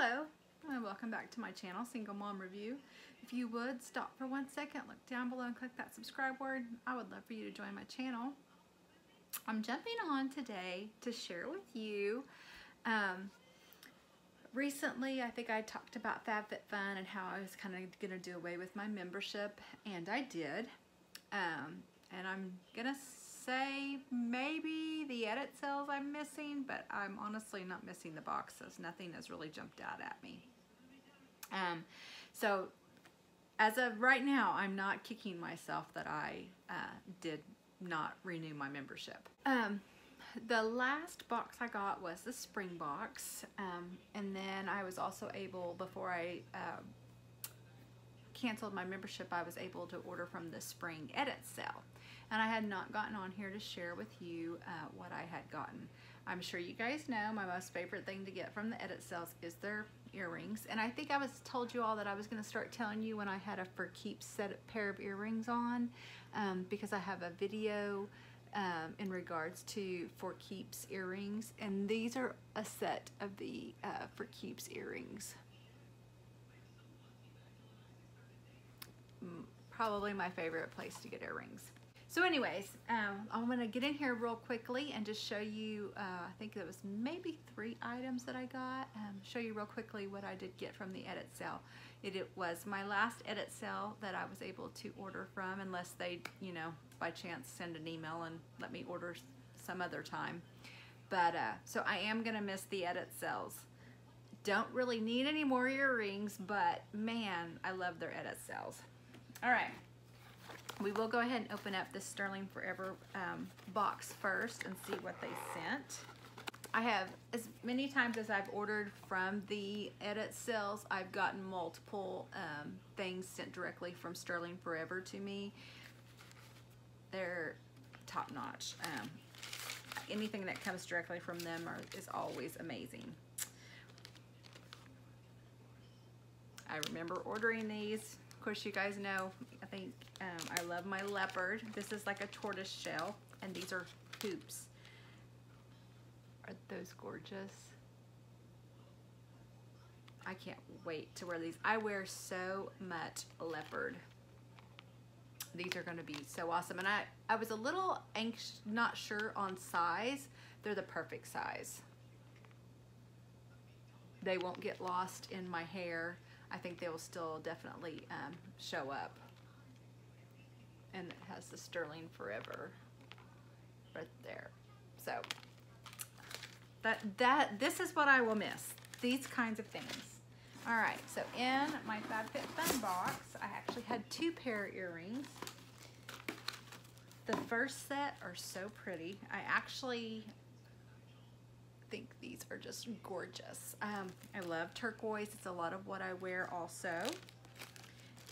Hello and welcome back to my channel, Single Mom Review. If you would stop for one second, look down below and click that subscribe word. I would love for you to join my channel. I'm jumping on today to share with you um, recently I think I talked about FabFitFun and how I was kind of going to do away with my membership and I did um, and I'm gonna say maybe the edit cells I'm missing but I'm honestly not missing the boxes nothing has really jumped out at me um, so as of right now I'm not kicking myself that I uh, did not renew my membership. Um, the last box I got was the spring box um, and then I was also able before I uh, canceled my membership I was able to order from the spring edit sale. And I had not gotten on here to share with you uh, what I had gotten. I'm sure you guys know my most favorite thing to get from the edit sales is their earrings. And I think I was told you all that I was going to start telling you when I had a for keeps set pair of earrings on um, because I have a video um, in regards to for keeps earrings. And these are a set of the uh, for keeps earrings probably my favorite place to get earrings so anyways, um, I'm gonna get in here real quickly and just show you, uh, I think it was maybe three items that I got, um, show you real quickly what I did get from the edit sale. It, it, was my last edit sale that I was able to order from unless they, you know, by chance send an email and let me order some other time. But, uh, so I am gonna miss the edit sales. Don't really need any more earrings, but man, I love their edit sales. All right. We will go ahead and open up this Sterling Forever um, box first and see what they sent. I have, as many times as I've ordered from the edit sales, I've gotten multiple um, things sent directly from Sterling Forever to me. They're top notch. Um, anything that comes directly from them are, is always amazing. I remember ordering these course, you guys know, I think um, I love my leopard. This is like a tortoise shell, and these are hoops. Are those gorgeous? I can't wait to wear these. I wear so much leopard. These are gonna be so awesome. And I, I was a little anxious, not sure on size. They're the perfect size. They won't get lost in my hair. I think they will still definitely um, show up. And it has the Sterling Forever right there. So that that this is what I will miss. These kinds of things. All right, so in my FabFitFun box, I actually had two pair of earrings. The first set are so pretty. I actually are just gorgeous. Um, I love turquoise. It's a lot of what I wear also.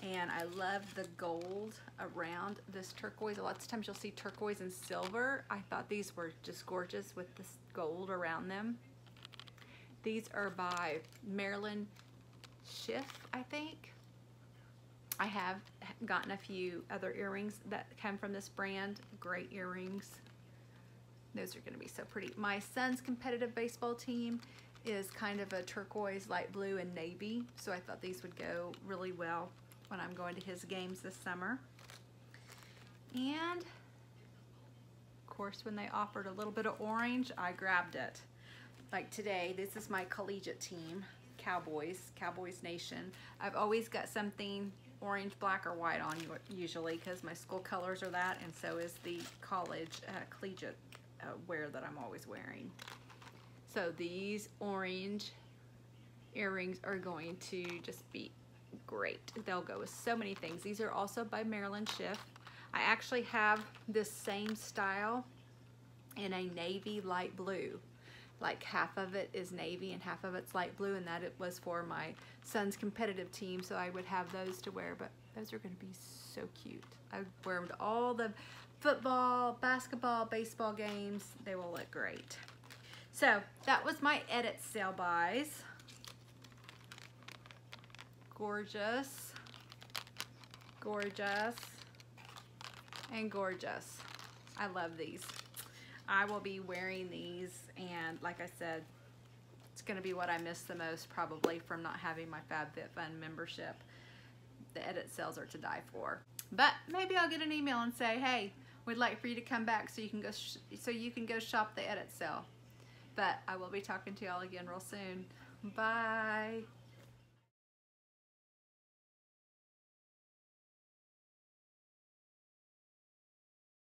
And I love the gold around this turquoise. Lots of times you'll see turquoise and silver. I thought these were just gorgeous with this gold around them. These are by Marilyn Schiff, I think. I have gotten a few other earrings that come from this brand. Great earrings. Those are gonna be so pretty. My son's competitive baseball team is kind of a turquoise, light blue, and navy. So I thought these would go really well when I'm going to his games this summer. And of course, when they offered a little bit of orange, I grabbed it. Like today, this is my collegiate team, Cowboys, Cowboys Nation. I've always got something orange, black, or white on you, usually because my school colors are that and so is the college uh, collegiate uh, wear that I'm always wearing. So these orange earrings are going to just be great. They'll go with so many things. These are also by Marilyn Schiff. I actually have this same style in a navy light blue. Like half of it is navy and half of it's light blue and that it was for my son's competitive team so I would have those to wear but those are going to be so cute. I wear them all the football, basketball, baseball games. They will look great. So that was my edit sale buys. Gorgeous, gorgeous, and gorgeous. I love these. I will be wearing these and like I said, it's going to be what I miss the most probably from not having my FabFitFun membership. The edit sales are to die for. But maybe I'll get an email and say, hey, we'd like for you to come back so you can go so you can go shop the edit sale. But I will be talking to y'all again real soon. Bye.